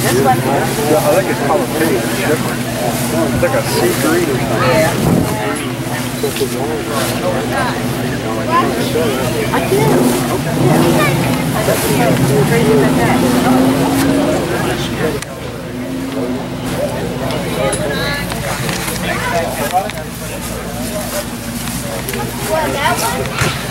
This one? Yeah, I think it's called pink. It's different. It's like a sea green or something. Yeah. I do. I just can't that.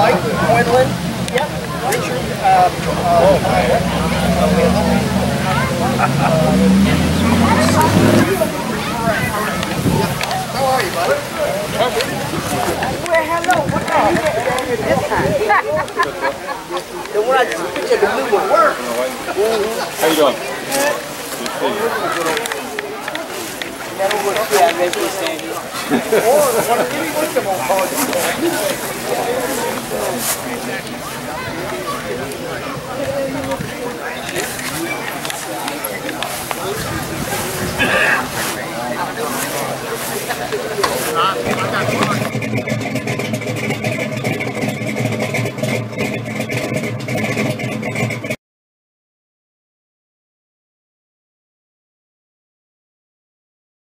Mike Quinlan. Yep. Richard. Uh, How are you, brother? Well, hello. What are you doing this time? The one I just pictured, the blue one. Work. How you doing? That'll work. Yeah, maybe Sandy. Or one of any one Thank you.